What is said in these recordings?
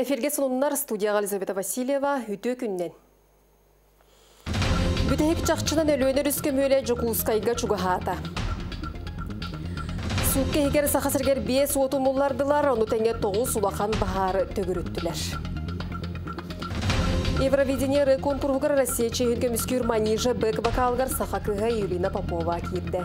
Эфирге сонуннар студияға Елизавета Васильева үті күннен. Бүтәйік чақчынан өлөнер үскөмөлі Жокулскайга чугахата. Суққа егер сақасыргер 5 отумуллардылар, оны тәңе 9 сулақан бахары төгіріттілер. Евровидение конкурсугар Россия чейінгі мүскүр манижа бэк бакалгар сақақыға Юлина Попова кирді.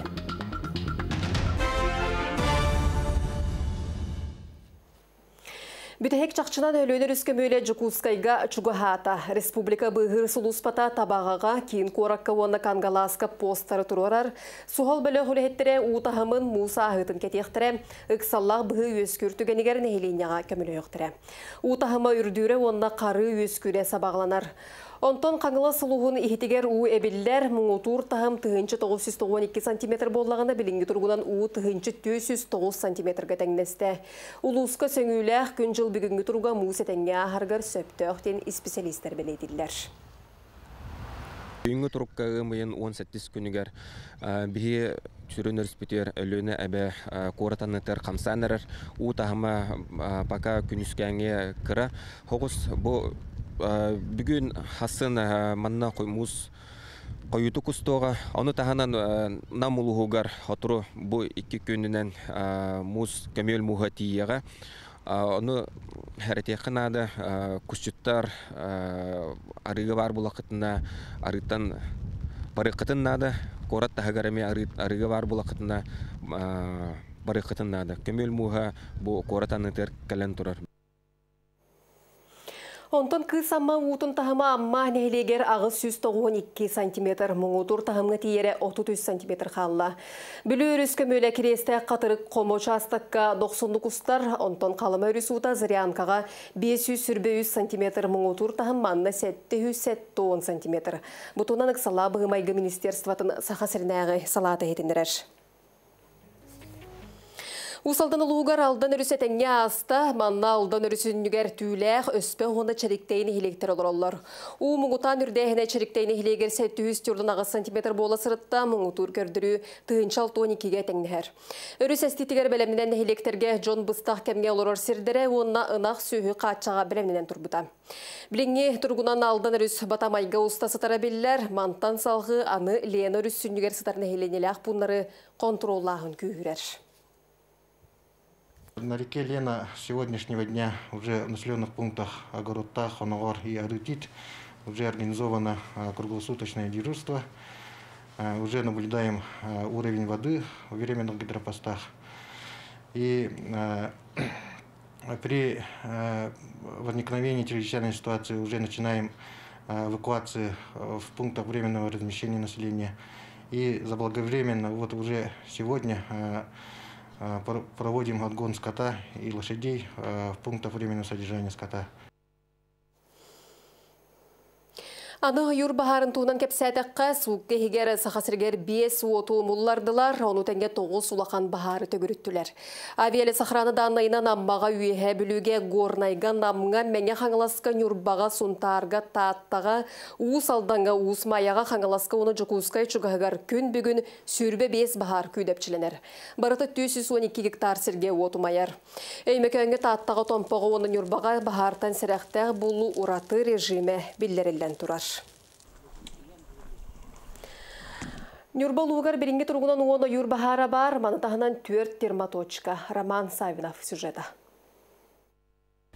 Бүтәһек чақчынан өлөнер үскөмөле Жукускайга чугахата. Республика бұғыр сұлуспата табағаға кейін коракка оны кангаласка посттары тұрорар. Сухал бөлі хүлеттері ұтағымын Муса ағытын кетектірі, ұқсаллақ бұғы өскүртігенігер нәйленяға көмілі өқтірі. Ұтағыма үрдірі онына қары өскүре сабағланар. Онтон қаңылы сұлуғын ихитигер у әбіллер мұңутур тағым тұхынчы 912 см боллағына білінгі тұрғынан у тұхынчы 409 см гәтәңнесті. Улуска сөңіләқ күн жыл бүгінгі тұрға мұғыз әтәңге ағарғар сөпті өқтен специалистер білейділер. Үйіңі тұрыққа ғымайын 18 күнігер бігі түрінір спитер әбі қоратанытыр қамсанырыр. У тағыма пака күніскәңе кіра. Хоғыз бұл бүгүн хасын манна муз койуту кустуга оны таханан намулугар отуру бу икки күнүнен муз көмөл муха тиега оны хәрәтекнада кусчуттар арыга бар булакытына арыттан барыкытыннада корат тахагарами арыга бар булакытына барыкытыннада көмөл муха бу коратаны тер кален турар Онтон кыз амма утун тахыма амма нәйлегер ағыз 112 сантиметр, мұңутур тахымға тиері 33 сантиметр қалла. Бүлі өріс көмөлі кересті қатырық астыққа 90 кустар, онтон қалыма ута зырянкаға 500 сүрбе сантиметр мұңутур тахым манна 710 сантиметр. Бұтунан ұқсала бұғымайғы министерстватын сақасырнағы салаты етіндірер. Усалдан улугар алдан өрүсетеңе аста, манна алдан өрүсүннүгер түүлэх өспө хоны чариктейни хилектер олороллор. У муңутан үрдәһенә чариктейни хилегер 700 тюрдун ага сантиметр бола сырытта муңутур көрдүрү тыынчал 12ге теңнәһәр. Өрүс эститигер белемнен хилектерге Джон Быстах кемге олорор сирдере онна ынах сүйү качага белемнен турбута. Билинги тургунан алдан өрүс батамайга уста сытара биллер, мантан салгы аны Лена өрүсүннүгер сытарны хиленелях буннары контроллагын күйүрер. На реке Лена сегодняшнего дня уже в населенных пунктах Огородта, Хоногор и Арутит уже организовано круглосуточное дежурство. Уже наблюдаем уровень воды в временных гидропостах. И при возникновении чрезвычайной ситуации уже начинаем эвакуации в пунктах временного размещения населения. И заблаговременно, вот уже сегодня проводим отгон скота и лошадей в пунктах временного содержания скота. Аны юр бахарын туынан кепсәтәккә суукка хигәр сахасыргер 5 оту муллардылар, оны тәңгә 9 сулақан бахары төгүрүттүләр. Авиале сахраны данайына намбага үйе бүлүгә горнайга намга мәңе хаңыласка юрбага сунтарга тааттага уус алданга уус маяга хаңыласка оны жокускай чугагар күн бүгүн сүрбе 5 бахар күйдөпчиленер. Барыты 412 гектар сирге оту маяр. Өймекөнгө тааттага томпого оны юрбага бахартан сирәхтә булу ураты режиме биллерелден турар. Нюрбалугар беринге тургунан уоно юрбахара бар, манатахынан төрт терматочка. Роман Савинов сюжета.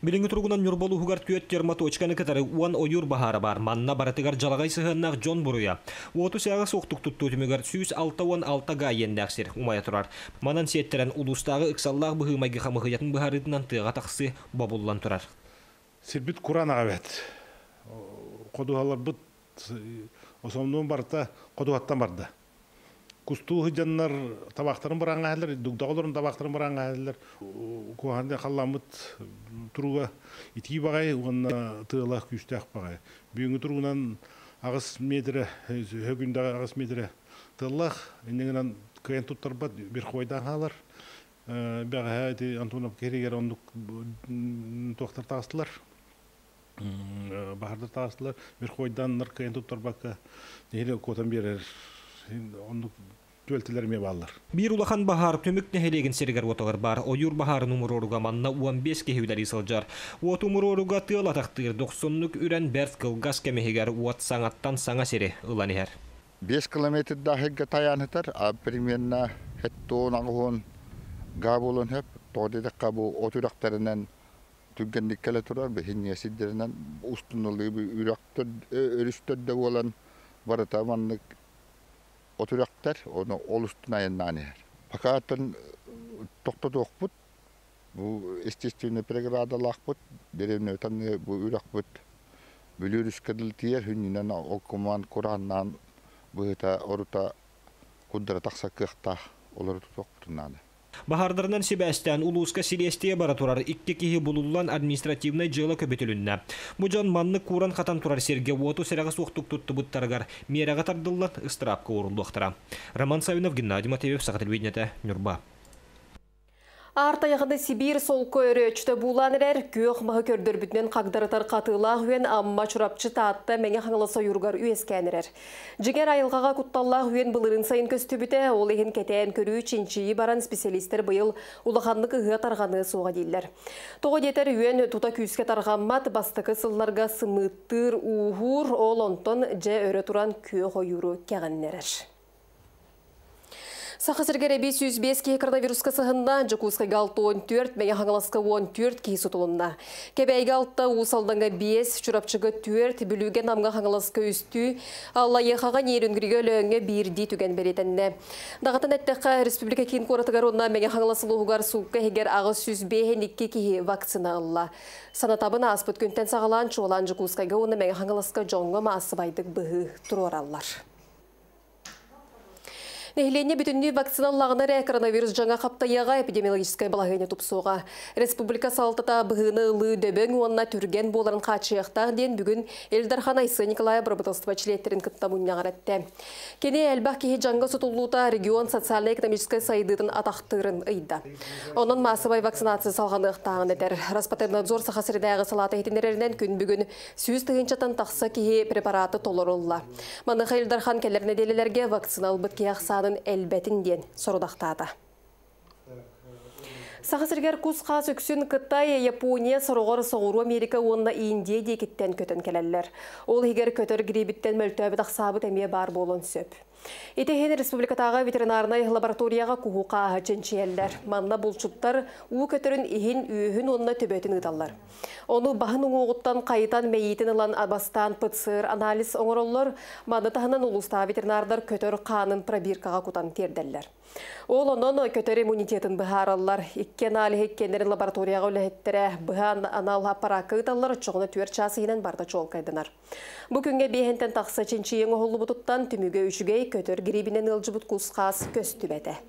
Билинги тургунан Нюрболу хугар түйет терматочканы кытары уан ойур бахара бар. Манна баратыгар жалагай сыхыннақ Джон Буруя. Уоту сяга соқтук тутту түмігер сүйіс алта уан алта гаендәксер умая турар. Манан сеттерен улустағы ыксаллах быхымайги хамыхыятын быхарытынан тыға тақсы бабуллан турар. Сирбит Куран агабет. Кодуалар бут осомнун барта кодуаттан барды. Кустуу хыжаннар табактарын бараңа хәлләр, дугдаголорун табактарын бараңа хәлләр. Куһанда халламыт туруга ити багай угана тыла күстәк багай. Бүгүнкү туругунан агыс метре хөгүндә агыс метре тыллах иннегенен кыйын туттарбат бир койдан халар. Бәгә ди Антонов керегер ондук токтар тастылар. Бахарда тастылар. Бир койдан нар кыйын туттарбакка. Неле котан берер. Ондук түөлтелерме баллар. Бир улахан бахар төмүк нехелеген сергер отогар бар. Ойур бахар нумуроруга манна 15 кехүләри сылжар. От умуроруга тыыл атактыр 90 үрән бәрт кылгас кемехигер уат саңаттан саңа сере ыланихер. 5 километр дахыгга таянытар, а примерно хеттон ағуын га болон хеп, тоғдеді қабу отурақтарынан түггендіккеле турар, бехинне сиддерінен устунлығы бі үрақтыр, өрістөрді болан барыта оны олустун айыннан ер. Пакатын тоқтады оқпыт, bu естественный преградалақпыт, деревне өтанны bu үрақпыт, бүлүрүскедил тиер хүннен окуман Кураннан быта орута куддара такса кыхта олар тутоктунаны. Бахардарынан Себастьян улуска силестие бара турар икки кихи булуллан административный жылы көбетілінна. Бұжан манны куран хатан турар серге серага суқтук тұтты бұттаргар мераға тардыллан ыстырапқа орылуқтыра. Роман Савинов, Геннадий Матвеев, Сағат Телевидениеті, Нюрба. Артаяғыды Сибир сол көйрі өчті бұланырер көк мағы көрдір бүтінен қағдарытар қатылақ үйен амма чұрапчы таатты мәңе қаңыласа юргар үйескәнірер. Жігер айылғаға құтталлақ үйен бұлырын сайын көсті бүті, ол ехін кетен көрі чинчиі баран специалистер бұйыл ұлықанлық ұғы тарғаны соға дейлер. Тоғы үйен тута күйіске тарғаммат бастықы сылларға сымыттыр уғур ол онтон жә өрі ойыру кәғіннерер. Сақысыргер әбей 105 ке коронавируска сығында жүкузға галты 14, мәне хаңаласқа 14 кей сұтылында. Кәбәйгі алтта ұсалданға 5, чұрапчығы 4, бүлуге намға хаңаласқа үсті, алла еқаға нейрінгірге өліңі бірді түген беретінне. Дағатын әттіққа республика кейін қоратығар онна мәне хаңаласылы ұғар суққа егер ағы 105 кеге вакцина алла. Санатабын аспыт күнтен сағалан чуалан аллар. Нехленне бүтінні вакциналағынар коронавирус жаңа қаптаяға эпидемиологическая балағыне тұпсуға. Республика салтыта бұғыны лы дөбің түрген боларын қачияқтақ ден бүгін Эльдархан Айсы Николай Обработалство члеттерін кыттамуына қаратты. Кене әлбақ кеге регион социально-экономическая сайдыдың атақтырын ұйды. Оның масыбай вакцинация салғаны ұқтағын әтер. Распатернадзор сақасырдағы салаты етінерерінен күн бүгін сүйіз тығынчатан тақса кеге препараты толырылла. Манығы Эльдархан келеріне делелерге вакцинал бұт садын әлбәтін. Сағысыргер күз қас үксін Қытай, Япония, Сұрғыр, Соғыру, Америка, онына Индия декеттен көтін келелер. Ол егер көтір грибіттен мөлтөбі тақсабы тәме бар болын сөп. Етеген республикатағы ветеринарнай лабораторияға кухуқа ченчиеллер. Манна бұлчуттар у көтірін ихин үйін онына төбетін ұдалар. Оны бағын оғыттан қайытан мәйетін ылан абастан пытсыр анализ оңыроллар, маны тағынан ұлыста ветеринардар көтір қанын пробиркаға кутан терделлер. Ол онын көтөр иммунитетін бұхаралар, иккен али хеккендерін лабораторияға өліхеттері бұхан анал аппаракы ұдалар чоғыны түер часыйынан барда чол кайдынар. Бұ күнге бейхентен тақсы ченчи еңі холы бұтыттан түміге үшігей көтөр грибинен ылжыбыт кусқас көстүбәте.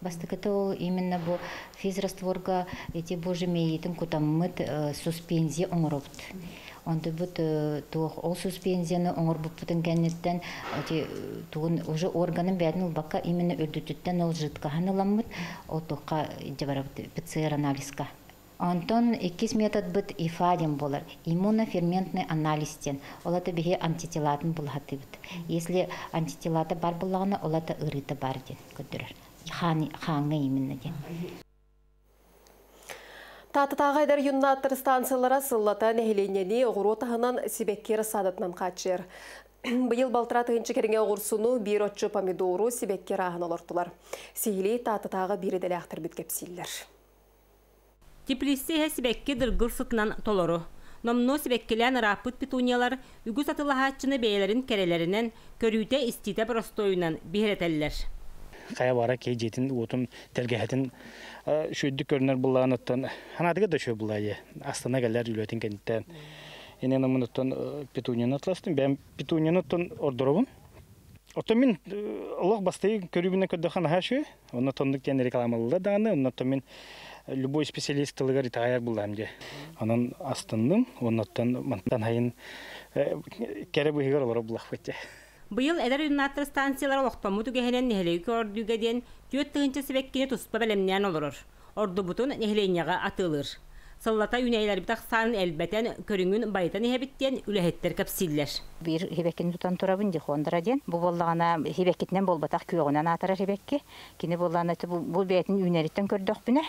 Бастыкыты ол именно бу физрастворга эти мейтин кутаммыт суспензия. Онды бут туох ол суспензияны оңор буппутун кеннеттен тугун уже органын ул бакка именно өрдүтүттен ол жыткахан ыламмыт ол туокка жабарабыт ПЦР анализка. Онтон иккис метод бит ифадим болар. Иммуноферментный анализтен. Олата бихе антителатын булхаты бит. Если антителаты бар буллагына, олата ырыты бар ден көтөрөр. Хаңы именно ден. Татытағы айдар юннаттыр станциялара сыллата нәхеленені оғыротағынан сибеккер садатынан қачыр. Бұйыл балтыра тыгынчы керіңе оғырсуну бір отчы помидору сибеккер ағын олортылар. Сейлей татытағы бірі дәлі ақтыр біткепсейлер. Теплиссе сибекке дыргыр сытынан толору. Номно сибеккелен рапыт петуниялар үгіз атылахатчыны бейлерин керелерінен истите простоюнан. Қая бара кей жетін отын телгехетін шүйдік көрінер бұллағын оттан ханадыға да шөй бұллайы астана кәлер үлетін кенттен. Енен амын оттан петунияны атластым, бәм петунияны оттан ордоробын. Оттан мен Аллах бастай көрігіне көдді хан хашы, оны тондық кен рекламалылы дағаны, оны мен любой специалист тылыгар итаяр булам де. Анан астындым, оннаттан мантан хайын кере быйгар олар булах бетте. Быйыл эдер юннаттыр станциялар олоқтаму түгехенен нехелеги көрдүгө ден түйөт тыгынча себеккине туспа белемнен олорор. Орду бутун нехеленияга атылыр. сыллата үнәйләр битак сан элбетен көрүңүн байтан иһебиттен үлэһеттер капсиллер. бир хибеккин тутан турабын ди хондара ден бу боллагана хибеккитнен болбатак күйөгүнөн атара хибекки кини болланы бу бетин үнериттен көрдөх бүне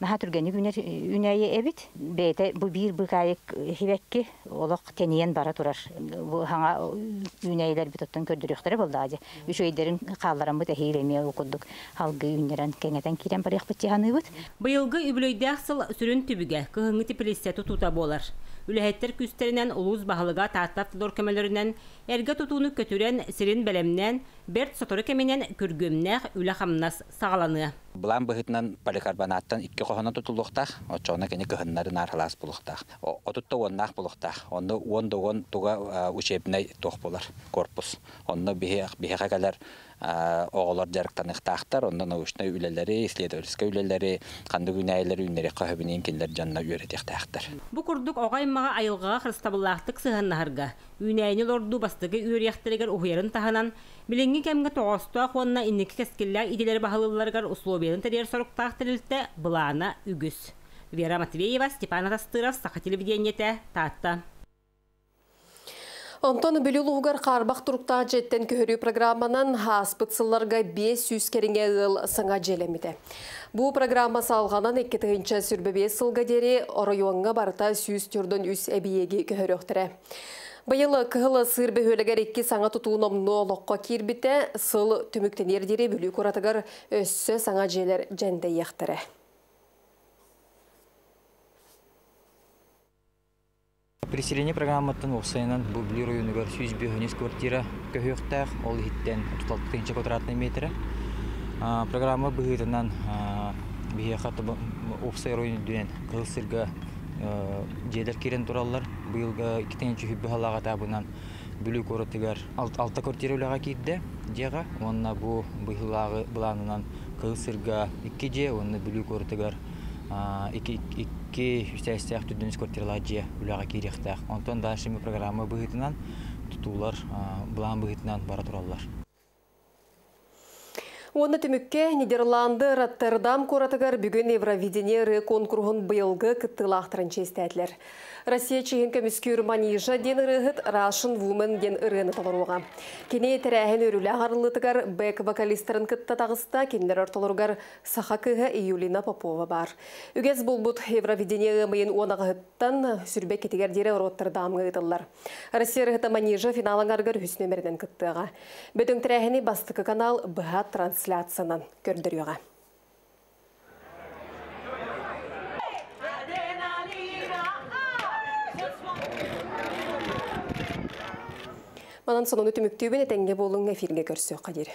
наха түргени үнер үнәйе эбит бете бу бир быкайык хибекки олок тениен бара турар. Бу үнәйлер бит оттан көрдүрүктөр болдаади үч өйдерин кааларан бут эхиреме окудук халгы үнерен кеңетен кирен барык бытыханыбыт Быйылгы үбүлөйдәк сыл сүрүн түбүгә кыһыңы типилистету тута болар. Үлэһеттер күстеринен улуус баһалыга тааттап тодор көмөлөрүнен, эрге тутууну көтүрен сирин белемнен, берт сотору кеменен күргөмнәх үле хамнас сагаланы. Булан быһытынан поликарбонаттан кени кыһыннары нархалас булуктах. Отутта оннах булуктах. Онны он догон туга учебнай тох болар корпус. Онны бихе калар оголор жарыктаныктаактар, ондан научный үлелери, исследовательский үлелери, каһыбынын киндер жанна үйрәтектаактар. Бу курдук огаймага айылга христабыллаактык сыһаннаһарга, үнәйни лорду бастыгы үйрәхтелегер уһуярын таһанан, билинги кемге тоғостуа хуанна инники кескилләр иделер баһалыларгар условияларын терьер соруктаактырылты былаана үгүс. Вера Матвеева, Степан Атастыров, Саха телевидениете, Татта. Онтон бүлілуғығар қарбақ тұрықта жеттен көрі программанан хаспытсыларға 500 керіңе ғыл сыңа желемеді. Бұл программа салғанан 2-тігінші сүрбі сылға дері орайуанға барыта сүйіз түрдің үс әбиеге көріқтірі. Байылы кығылы сыр бөхөлігер екі саңа тұтуыным нолыққа кирбіті сыл түміктенер дері бүлі көратығар өссі саңа желер жәнді. Переселение программатын оқсайынан ойынығар 105 квартира ол хиттен 36 квадратный метрі. Программа бұғытынан қылсырға жедер керен туралар. Бұйылға 2-тен чүхі бұхалаға табынан бүлі көрітігер 6 квартира өліға кейді жеға. Онына бұл бұйылағы бұланынан қылсырға 2 же, онына бүлі көрітігер икки үстәстәк түдүнүс квартиралар же үлага кирехтәк. Онтон да шими программа быгытынан тутулар булан быгытынан бара тураллар. Оны түмікке Нидерланды Роттердам коратыгар бүгін Евровидение конкурғын бұйылғы кыттылақтырын честәділер. Россия чейін көміскер манижа ден ырығыт Russian Woman ден ырыны толыруға. Кене тәрәхін өрілі ағарылытыгар бәк вокалистерін кытта тағыста ортолырғар саха кыға Июлина Попова бар. Үгез бұлбұт Евровидение мыйын онағыттан сүрбек кетігер дере Роттердамға ұтылар. Россия рығыта манижа финалыңарғар хүс нөмірінен кыттыға. Бөтің тәрәхіні бастықы канал бұға трансляциянан көрдіріға. Манан соның өтіміктеубен әтәңге болың эфирге көрсі қадері.